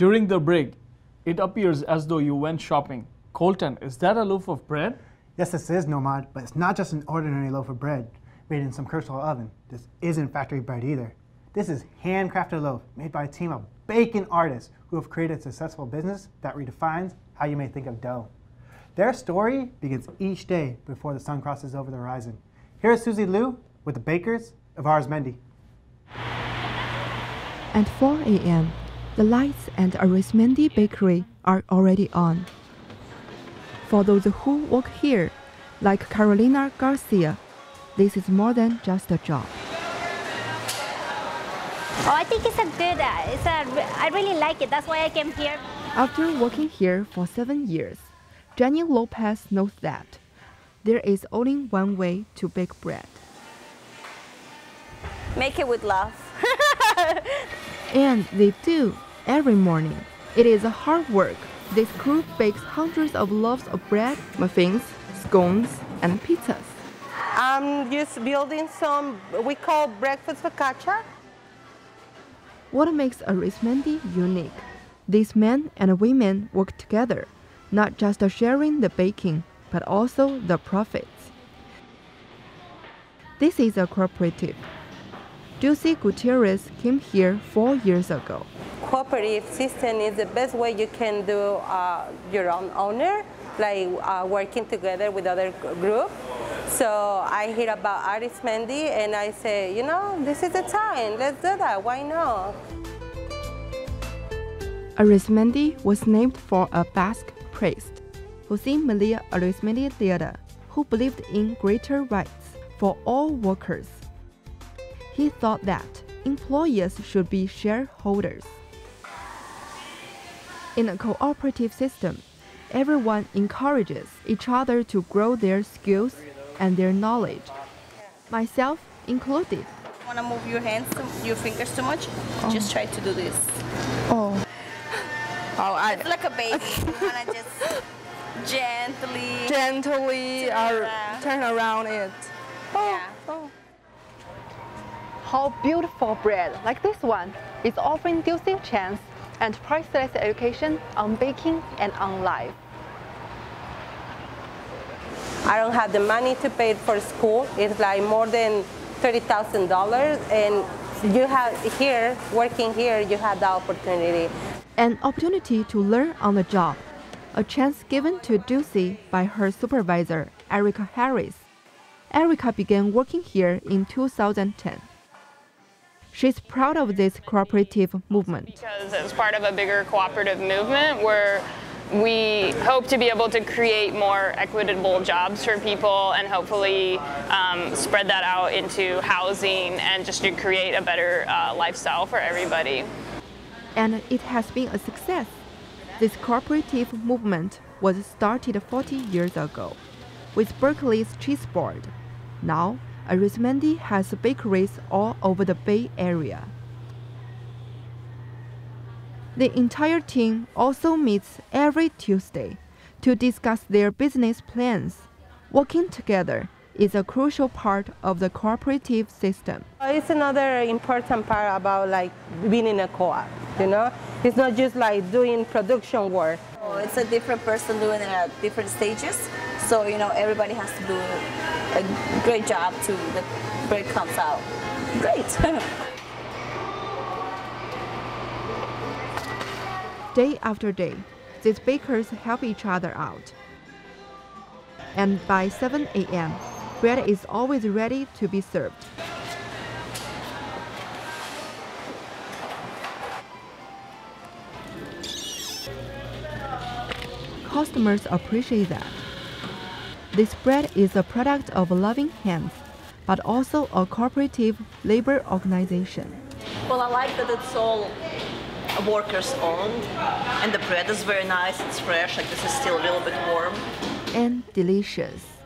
During the break, it appears as though you went shopping. Colton, is that a loaf of bread? Yes, this is Nomad, but it's not just an ordinary loaf of bread made in some Kershaw oven. This isn't factory bread either. This is handcrafted loaf made by a team of bacon artists who have created a successful business that redefines how you may think of dough. Their story begins each day before the sun crosses over the horizon. Here is Susie Liu with the bakers of Arizmendi. At 4 a.m., the lights at Arizmendi Bakery are already on. For those who work here, like Carolina Garcia, this is more than just a job. Oh, I think it's a good, uh, it's a, I really like it. That's why I came here. After working here for seven years, Jenny Lopez knows that there is only one way to bake bread. Make it with love. and they do every morning. It is a hard work. This crew bakes hundreds of loaves of bread, muffins, scones, and pizzas. I'm just building some, we call breakfast focaccia. What makes Arizmendi unique? These men and women work together, not just sharing the baking, but also the profits. This is a cooperative. Dulce Gutierrez came here four years ago. Cooperative system is the best way you can do uh, your own owner, like uh, working together with other group. So I hear about Arizmendi and I say, you know, this is the time, let's do that, why not? Arizmendi was named for a Basque priest, Jose Maria Arizmendi Llera, who believed in greater rights for all workers. He thought that employers should be shareholders. In a cooperative system, everyone encourages each other to grow their skills and their knowledge, myself included. Want to move your hands, your fingers too much? Oh. Just try to do this. Oh. Oh, I, it's like a baby. you want to just gently, gently turn, uh, around. turn around it. Oh. Yeah. Oh. How beautiful bread like this one is offering Dulce chance and priceless education on baking and on life. I don't have the money to pay for school. It's like more than $30,000 and you have here, working here, you have the opportunity. An opportunity to learn on the job. A chance given to Dulce by her supervisor, Erica Harris. Erica began working here in 2010. She's proud of this cooperative movement. Because it's part of a bigger cooperative movement where we hope to be able to create more equitable jobs for people and hopefully um, spread that out into housing and just to create a better uh, lifestyle for everybody. And it has been a success. This cooperative movement was started 40 years ago with Berkeley's Cheese Board. Now, Arizmendi has bakeries all over the Bay Area. The entire team also meets every Tuesday to discuss their business plans. Working together is a crucial part of the cooperative system. It's another important part about like being in a co-op, you know? It's not just like doing production work. Oh, it's a different person doing it at different stages. So, you know, everybody has to do a great job to the bread comes out. Great. Day after day, these bakers help each other out. And by 7 a.m., bread is always ready to be served. Customers appreciate that. This bread is a product of loving hands, but also a cooperative labor organization. Well, I like that it's all workers owned and the bread is very nice it's fresh like this is still a little bit warm and delicious